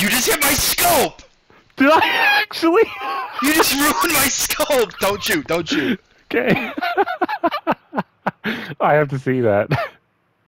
You just hit my scope! Did I actually? You just ruined my scope! Don't shoot, don't shoot. Okay. I have to see that.